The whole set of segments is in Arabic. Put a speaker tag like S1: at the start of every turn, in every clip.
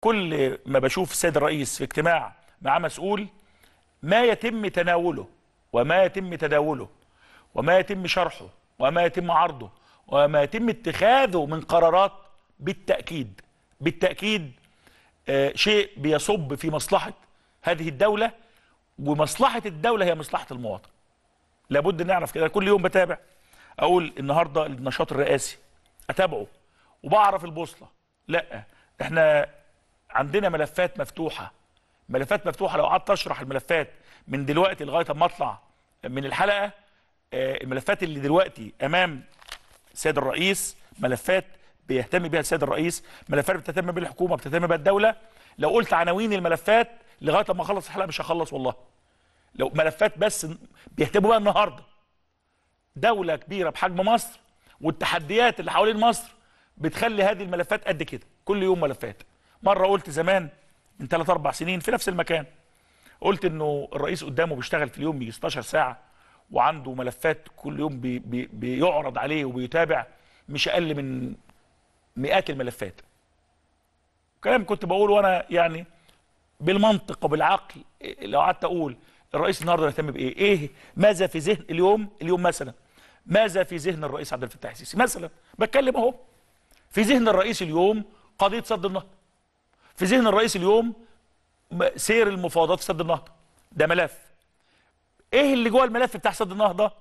S1: كل ما بشوف السيد الرئيس في اجتماع مع مسؤول ما يتم تناوله وما يتم تداوله وما يتم شرحه وما يتم عرضه وما يتم اتخاذه من قرارات بالتأكيد. بالتأكيد آه، شيء بيصب في مصلحة هذه الدولة ومصلحة الدولة هي مصلحة المواطن. لابد نعرف كده. كل يوم بتابع أقول النهارده النشاط الرئاسي أتابعه وبعرف البوصلة. لأ إحنا عندنا ملفات مفتوحة. ملفات مفتوحة لو قعدت أشرح الملفات من دلوقتي لغاية أما أطلع من الحلقة آه، الملفات اللي دلوقتي أمام السيد الرئيس ملفات بيهتم بها السيد الرئيس ملفات بتهتم بها الحكومة بتهتم بها الدولة. لو قلت عناوين الملفات لغاية أما أخلص الحلقة مش هخلص والله. لو ملفات بس بيهتموا بها النهارده. دولة كبيرة بحجم مصر والتحديات اللي حوالين مصر بتخلي هذه الملفات قد كده. كل يوم ملفات. مرة قلت زمان من 3 4 سنين في نفس المكان قلت إنه الرئيس قدامه بيشتغل في اليوم بيجي 16 ساعة وعنده ملفات كل يوم بي بي بيعرض عليه وبيتابع مش أقل من مئات الملفات. كلام كنت بقوله وأنا يعني بالمنطق وبالعقل لو قعدت أقول الرئيس النهارده يهتم بإيه؟ إيه؟ ماذا في ذهن اليوم؟ اليوم مثلا ماذا في ذهن الرئيس عبد الفتاح السيسي؟ مثلا بتكلم أهو في ذهن الرئيس اليوم قضية سد النهضة. في ذهن الرئيس اليوم سير المفاوضات في سد النهضة. ده ملف. إيه اللي جوه الملف بتاع سد النهضة؟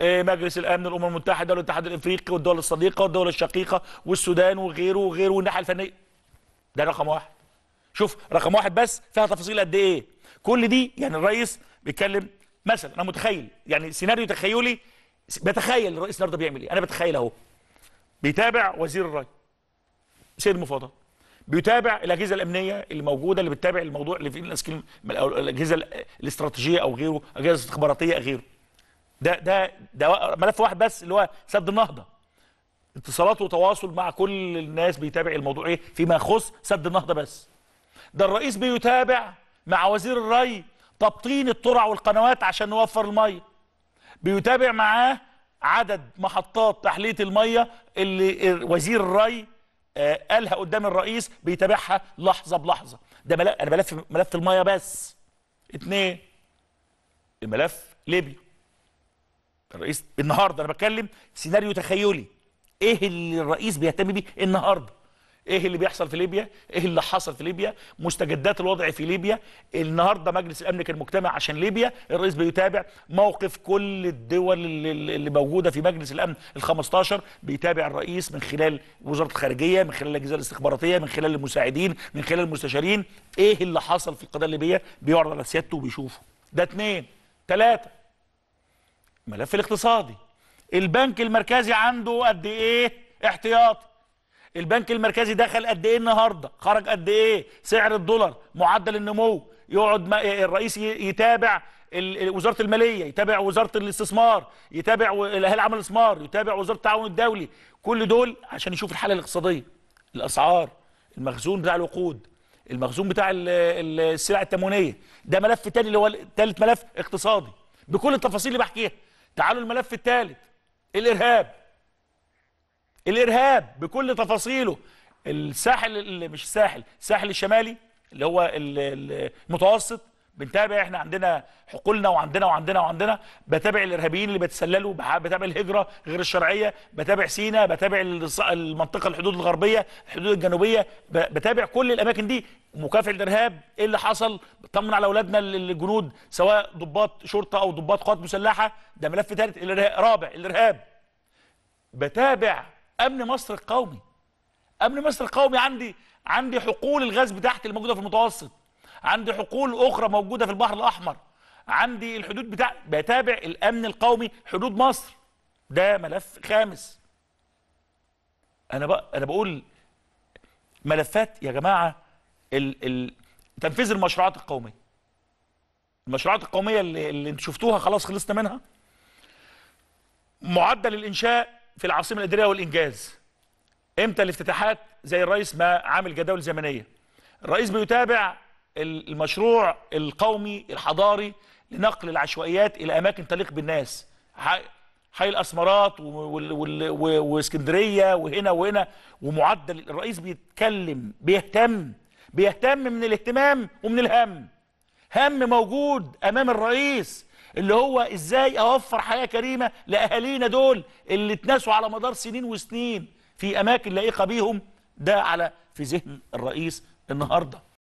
S1: إيه مجلس الأمن الأمم المتحدة والاتحاد الإفريقي والدول الصديقة والدول الشقيقة والسودان وغيره وغيره والناحية الفنية. ده رقم واحد. شوف رقم واحد بس فيها تفاصيل قد إيه. كل دي يعني الرئيس بيتكلم مثلا أنا متخيل يعني سيناريو تخيلي بتخيل الرئيس النهارده بيعمل إيه. أنا بتخيل أهو. بيتابع وزير الري سيد المفاوضات. بيتابع الأجهزة الأمنية اللي موجودة اللي بتتابع الموضوع اللي فيه الأسكيل- أو الأجهزة الاستراتيجية أو غيره أجهزة استخباراتيه غيره. ده ده ده ملف واحد بس اللي هو سد النهضة. اتصالات وتواصل مع كل الناس بيتابع الموضوع إيه؟ فيما يخص سد النهضة بس. ده الرئيس بيتابع مع وزير الري تبطين الترع والقنوات عشان نوفر المية. بيتابع معاه عدد محطات تحلية المية اللي وزير الري قالها قدام الرئيس بيتابعها لحظة بلحظة. ده ملف أنا ملف ملف المية بس. اتنين الملف ليبيا. الرئيس النهارده أنا بتكلم سيناريو تخيلي. إيه اللي الرئيس بيهتم بيه النهارده؟ إيه اللي بيحصل في ليبيا؟ إيه اللي حصل في ليبيا؟ مستجدات الوضع في ليبيا. النهارده مجلس الأمن كان مجتمع عشان ليبيا. الرئيس بيتابع موقف كل الدول اللي, موجودة في مجلس الأمن ال15 بيتابع الرئيس من خلال وزارة الخارجية من خلال الأجهزة الاستخباراتية من خلال المساعدين من خلال المستشارين. إيه اللي حصل في القضية الليبية؟ بيعرض على سيادته وبيشوفه. ده اتنين. تلاتة. الملف الاقتصادي. البنك المركزي عنده قد إيه احتياطي البنك المركزي دخل قد إيه النهارده؟ خرج قد إيه؟ سعر الدولار معدل النمو. يقعد الرئيس يتابع وزارة المالية يتابع وزارة الاستثمار يتابع الهيئه العامه للاستثمار يتابع وزارة التعاون الدولي. كل دول عشان يشوف الحالة الاقتصادية. الأسعار المخزون بتاع الوقود المخزون بتاع ال- ال- السلع التموينية. ده ملف تاني اللي هو ثالث ملف اقتصادي. بكل التفاصيل اللي بحكيها. تعالوا الملف الثالث الإرهاب. الإرهاب بكل تفاصيله. الساحل اللي مش الساحل الساحل الشمالي اللي هو ال- ال- المتوسط بنتابع إحنا عندنا حقولنا وعندنا وعندنا وعندنا. بتابع الإرهابيين اللي بيتسللوا بتابع الهجرة غير الشرعية بتابع سينا بتابع المنطقة الحدود الغربية الحدود الجنوبية بتابع كل الأماكن دي. مكافحة الإرهاب إيه اللي حصل؟ بطمن على أولادنا ال- الجنود سواء ضباط شرطة أو ضباط قوات مسلحة. ده ملف ثالث الإرهاب رابع الإرهاب. بتابع أمن مصر القومي. أمن مصر القومي عندي عندي حقول الغاز بتاعتي اللي موجوده في المتوسط. عندي حقول أخرى موجودة في البحر الأحمر. عندي الحدود بتاع بتابع الأمن القومي حدود مصر. ده ملف خامس. أنا بق... أنا بقول ملفات يا جماعة ال... ال... تنفيذ المشروعات القومية. المشروعات القومية اللي, اللي أنتوا شفتوها خلاص خلصنا منها. معدل الإنشاء في العاصمة الإدارية والإنجاز. إمتى الافتتاحات؟ زي الرئيس ما عامل جداول زمنية. الرئيس بيتابع ال- المشروع القومي الحضاري لنقل العشوائيات إلى أماكن تليق بالناس. حي الأسمرات وإسكندرية وهنا وهنا. ومعدل الرئيس بيتكلم بيهتم بيهتم من الاهتمام ومن الهم. هم موجود أمام الرئيس. اللي هو إزاي أوفر حياة كريمة لأهالينا دول اللي اتناسوا على مدار سنين وسنين في أماكن لائقة بيهم؟ ده على في ذهن الرئيس النهارده.